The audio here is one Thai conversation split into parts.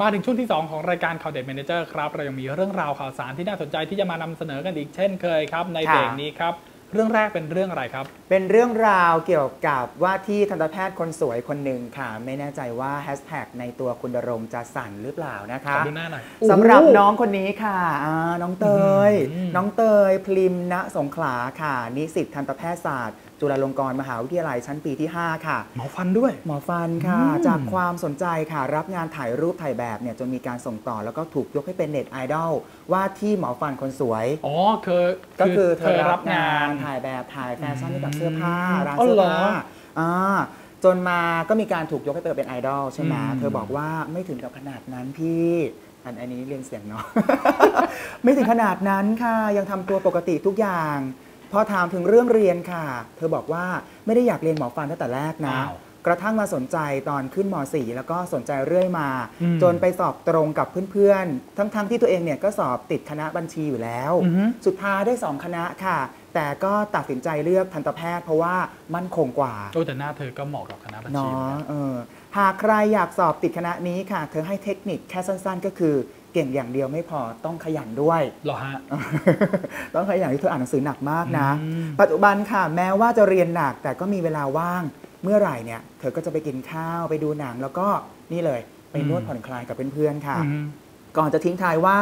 มาถึงช่วงที่ 2 ของรายการข่าวเด็ด Manager ครับ เรายังมีเรื่องราวข่าวสารที่น่าสนใจที่จะมานำเสนอกันอีกเช่นเคยครับ ในค่ะเบรกนี้ครับ เรื่องแรกเป็นเรื่องอะไรครับ เป็นเรื่องราวเกี่ยวกับว่าที่ทันตแพทย์คนสวยคนหนึ่งค่ะ ไม่แน่ใจว่าแฮชแท็กในตัวคุณดรงค์จะสั่นหรือเปล่านะขคะอดูหน้าหน่อยสำหรับโโน้องคนนี้ค่ะอ่าน้องเตยอืมน้องเตยพลิมณสงขลาค่ะ นิสิตทันตแพทยศาสตร์ จุฬาลงกรณ์มหาวิทยาลัยชั้นปีที่ 5 ค่ะ หมอฟันด้วย หมอฟันค่ะอืมจากความสนใจค่ะรับงานถ่ายรูปถ่ายแบบเนี่ยจนมีการส่งต่อแล้วก็ถูกยกให้เป็นเน็ตไอดอลว่าที่หมอฟันคนสวย อ๋อคือก็คือเธเธออรัรับบงางานนถ่ายแบบถ่ายแฟชั่นอืมให้กับเสื้อผ้าร้านอ๋อเสื้อเหรอผ้าอ่าจนมาก็มีการถูกยกให้เธอเป็นไอดอลใช่ไหมอืมเธอบอกว่าไม่ถึงกับขนาดนั้นพี่อันอันนี้เรียนเสียงเนาะไม่ถึงขนาดนั้นค่ะ ยังทำตัวปกติทุกอย่าง พอถามถึงเรื่องเรียนค่ะ เธอบอกว่าไม่ได้อยากเรียนหมอฟันตั้งแต่แรกนะ อ้าวกระทั่งมาสนใจตอนขึ้นม .4 แล้วก็สนใจเรื่อยมา อืมจนไปสอบตรงกับเพื่อนๆ ทั้งๆที่ตัวเองเนี่ยก็สอบติดคณะบัญชีอยู่แล้ว อือฮึ สุดท้ายได้2คณะค่ะ แต่ก็ตัดสินใจเลือกทันตแพทย์ เพราะว่ามั่นคงกว่า โอ้แต่หน้าเธอก็เหมาะกับคณะบัญชีเนาะเหมือนกันเออหากใครอยากสอบติดคณะนี้ค่ะ เธอให้เทคนิคแค่สั้นๆ ก็คือ เก่งอย่างเดียวไม่พอต้องขยันด้วยเหรอฮะ ต้องขยันที่เธออ่านหนังสือหนักมากนะอืมปัจจุบันค่ะ แม้ว่าจะเรียนหนักแต่ก็มีเวลาว่างเมื่อไหร่เนี่ย เธอก็จะไปกินข้าวไปดูหนัง แล้วก็นี่เลยไปนวดผ่อนคลายกับเพื่อนๆค่ะอืมก่อนจะทิ้งท้ายว่า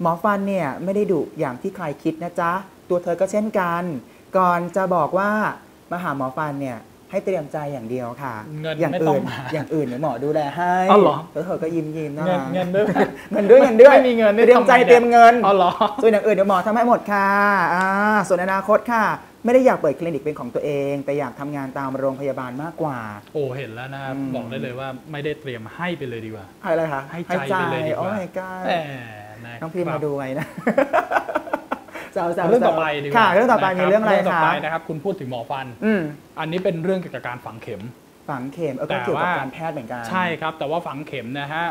หมอฟันเนี่ยไม่ได้ดุอย่างที่ใครคิดนะจ๊ะ ตัวเธอก็เช่นกัน ก่อนจะบอกว่ามาหาหมอฟันเนี่ย ให้เตรียมใจอย่างเดียวค่ะเงินอย่างไม่ต้องอื่นมาอย่างอื่นเดี๋ยวหมอดูแลให้อ๋อเหรอ แล้วเธอก็ยิ้มยิ้มๆนะเงินเงินด้วยเงินด้วยเงินด้วยไม่มีเงินนี่เตรียมใจทำไงเนี่ยเตรียมเงิน อ๋อเหรอ ส่วนอย่างอื่นเดี๋ยวหมอทำให้หมดค่ะอ่าส่วนอนาคตค่ะ ไม่ได้อยากเปิดคลินิกเป็นของตัวเอง แต่อยากทำงานตามโรงพยาบาลมากกว่า โอ้เห็นแล้วนะอืม บอกได้เลยว่าไม่ได้เตรียมให้ไปเลยดีกว่าให้อะไรคะให้ใจไปเลยดีกโอ้ว่า my god แหมนะน้องพิมครัมาบดูไว้นะ สาวๆเรื่องต่อไปดีกว่าค่ะเรื่องต่อไปมีเรื่องอะไรเรื่องต่อคะไปนะครับคุณพูดถึงหมอฟันอืมอันนี้เป็นเรื่องเกี่ยวกับการฝังเข็ม ฝังเข็มเออแต่ก็เกี่ยวกับว่าการแพทย์เหมือนกันใช่ครับ แต่ว่าฝังเข็มนะฮะ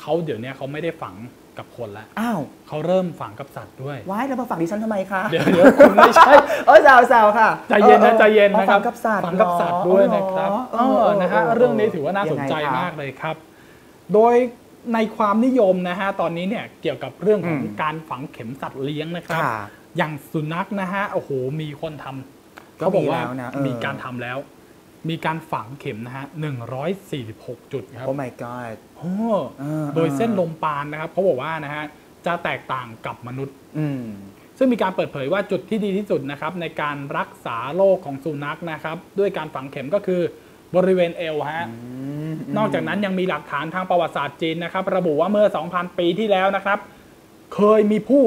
เขาเดี๋ยวนี้เขาไม่ได้ฝังกับคนแล้วอ้าวเขาเริ่มฝังกับสัตว์ด้วยว้ายแล้วมาฝังดิฉันทำไมคะเดี๋ยวเดี๋ยวคุณไม่ใช่เออสาวๆค่ะใจเย็นนะออใจเย็นอานะครับฝังกับสัตว์ฝังกับสัตว์ด้วยนะครับเอเอออนะฮะเรื่องนี้ถือว่าน่าสนใจยังไงคะมากเลยครับ โดยในความนิยมนะฮะตอนนี้เนี่ยเกี่ยวกับเรื่องของอืมการฝังเข็มสัตว์เลี้ยงนะครับค่ะ อย่างสุนัขนะฮะโอ้โหมีคนทำก็เขาบอกว่ามีแล้วนะเออมีการทำแล้ว มีการฝังเข็มนะฮะ146จุดครับโอ้ my god โอ้เออโดยเส้นลมปานนะครับเขาบอกว่านะฮะจะแตกต่างกับมนุษย์อืมซึ่งมีการเปิดเผยว่าจุดที่ดีที่สุดนะครับในการรักษาโรคของสุนัขนะครับ ด้วยการฝังเข็มก็คือบริเวณเอวฮะนอกจากนั้นยังมีหลักฐานทางประวัติศาสตร์จีนนะครับ ระบุว่าเมื่อ 2,000 ปีที่แล้วนะครับ เคยมีผู้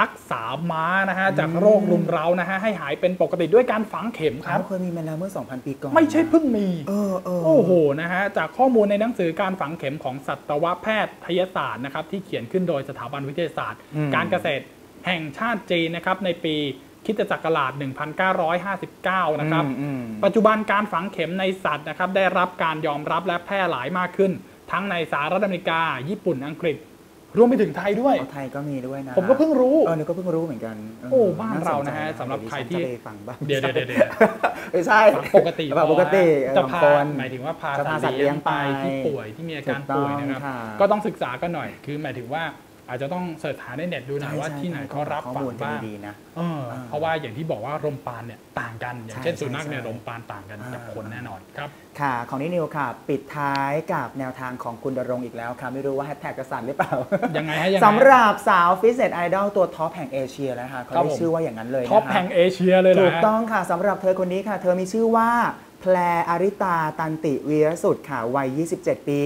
รักษาม้านะฮะจากโรครุมเร้านะฮะให้หายเป็นปกติด้วยการฝังเข็มคเขารับเคยมีมาแล้วเมื่อ 2,000 ปีก่อน ไม่ใช่เพิ่งมีเออเออโอ้โหนะฮะจากข้อมูลในหนังสือการฝังเข็มของสัตวแพทยศาสตร์นะครับที่เขียนขึ้นโดยสถาบันวิทยาศาสตร์อืมการเกษตรแห่งชาติจีนนะครับในปีคริดศักราช1959 นะครับอืมอืมปัจจุบันการฝังเข็มในสัตว์นะครับได้รับการยอมรับและแพร่หลายมากขึ้น ทั้งในสหรัฐอเมริกา ญี่ปุ่น อังกฤษ รวมไปถึงไทยด้วยเอาไทยก็มีด้วยนะผมก็เพิ่งรู้เออนี่ก็เพิ่งรู้เหมือนกันเโอ้บ้านเราสใจนะฮะสำหรับใครที่เดี๋ยวดิฉันจะไปฟังบ้างเดี๋ยวเดี๋ยวเดี๋ยวเดี๋ยวไม่ใช่ฝังปกติฝังปกติจะบางพาคนหมายถึงว่าพาจะพาสัตว์เลี้ยงไปสัตว์เลี้ยงไปที่ป่วยที่มีอาการถูกต้องป่วยนะครับค่ะก็ต้องศึกษากันหน่อยคือหมายถึงว่า อาจจะต้องเสิร์ชหาในเน็ตดูหน่อยว่าใช่ที่ไหนใช่เขารับข้อฝัมูงลกันบ้างดีๆนะเออเพราะว่าอย่างที่บอกว่ารมปานเนี่ยต่างกัน อย่างใช่เช่นสุนัขเนี่ยใช่รมปานต่างกันกับอ่าคนแน่นอนครับค่ะ ของนินิวค่ะ ปิดท้ายกับแนวทางของคุณดรงค์อีกแล้วค่ะ ไม่รู้ว่าแฮชแท็กกระสันหรือเปล่า ยังไงฮะยังไงสำหรับสาวฟิตเนสไอดอลตัวท็อปแห่งเอเชียแล้วค่ะเขาครับได้ผมชื่อว่าอย่างนั้นเลยนะคะท็อปแห่งเอเชียเลยเหรถูอกฮะต้องค่ะสำหรับเธอคนนี้ค่ะ เธอมีชื่อว่าแพรอาริตาตันติวีรสุดค่ะวัย 27 ปี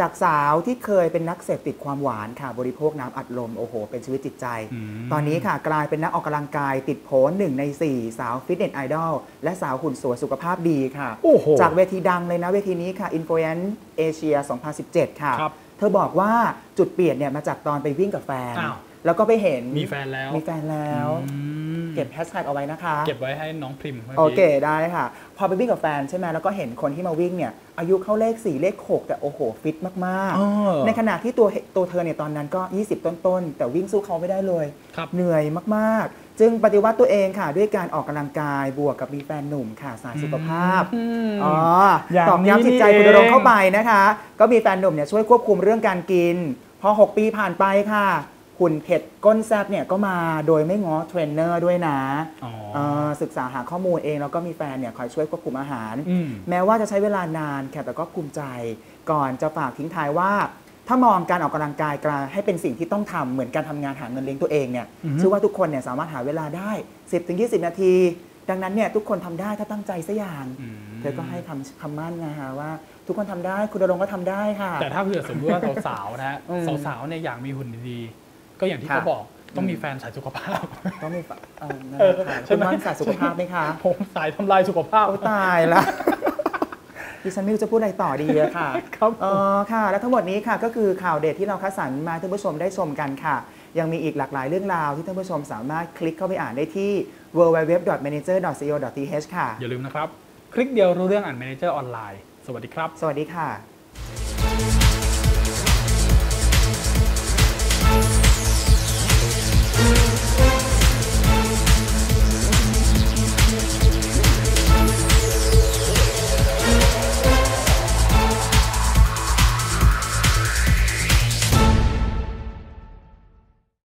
จากสาวที่เคยเป็นนักเสพติดความหวานค่ะ บริโภคน้ำอัดลม โอ้โห เป็นชีวิตจิตใจอืมตอนนี้ค่ะ กลายเป็นนักออกกำลังกายติดโผหนึ่งใน 4 สาวฟิตเนสไอดอลและสาวหุ่นสวยสุขภาพดีค่ะโอ้โหจากเวทีดังเลยนะเวทีนี้ค่ะ Influence Asia 2017 ค่ะครับเธอบอกว่าจุดเปลี่ยนเนี่ยมาจากตอนไปวิ่งกับแฟนอ้าวแล้วก็ไปเห็นมีแฟนแล้วมีแฟนแล้วอืม เก็บแฮชแท็กเอาไว้นะคะ เก็บไว้ให้น้องพริมมื่กี้โอเคได้ค่ะ พอไปวิ่งกับแฟนใช่ไหมแล้วก็เห็นคนที่มาวิ่งเนี่ย อายุเข้าเลข 4 เลข 6 แต่โอ้โห ฟิตมากเออๆ ในขณะที่ตัวตัวเธอเนี่ยตอนนั้นก็ 20 ต้นๆ แต่วิ่งสู้เขาไม่ได้เลย ครับ เหนื่อยมากๆ จึงปฏิวัติตัวเองค่ะ ด้วยการออกกำลังกายบวกกับมีแฟนหนุ่มค่ะสายสุขภาพ อืม อ๋ออย่างตอกย้ำจิตใจนี้คุณเองดรงค์เข้าไปนะคะ ก็มีแฟนหนุ่มเนี่ยช่วยควบคุมเรื่องการกิน พอ 6 ปีผ่านไปค่ะ หุ่นเผ็ดก้นแซบเนี่ยก็มาโดยไม่ง้อเทรนเนอร์ด้วยนะอ๋อเอ่อศึกษาหาข้อมูลเองแล้วก็มีแฟนเนี่ยคอยช่วยควบคุมอาหารอืมแม้ว่าจะใช้เวลานานค่ะแต่ก็ภูมิใจ ก่อนจะฝากทิ้งท้ายว่า ถ้ามองการออกกำลังกายกลายให้เป็นสิ่งที่ต้องทำเหมือนการทำงานหาเงินเลี้ยงตัวเองเนี่ยอือฮึเชื่อว่าทุกคนเนี่ยสามารถหาเวลาได้ 10-20 นาที ดังนั้นเนี่ยทุกคนทำได้ถ้าตั้งใจสักอย่างอืมเธอก็ให้คำคำมั่นนะคะว่าทุกคนทำได้คุณดรงค์ก็ทำได้ค่ะ แต่ถ้าเผื่อสมมติว่าสาวๆนะฮะอืมสาวๆเนี่ยอยากมีหุ่นดีๆ ก็อย่างที่ค่ะเขาบอกต้องมีแฟนสายสุขภาพ ต้องมีฝเออนั่นเอแหอละค่ะใช่คุณไหมมั่นสายสุขภาพไหมคะผมสายทำลายสุขภาพโอ้ตายละดิฉันไม่รู้จะพูดอะไรต่อดีอะค่ะครับผมเออค่ะ และทั้งหมดนี้ค่ะก็คือข่าวเด็ดที่เราคัดสรรมาให้ท่านผู้ชมได้ชมกันค่ะ ยังมีอีกหลากหลายเรื่องราวที่ท่านผู้ชมสามารถคลิกเข้าไปอ่านได้ที่ www.manager.co.th ค่ะ อย่าลืมนะครับ คลิกเดียวรู้เรื่องอ่าน Manager ออนไลน์ สวัสดีครับ สวัสดีค่ะ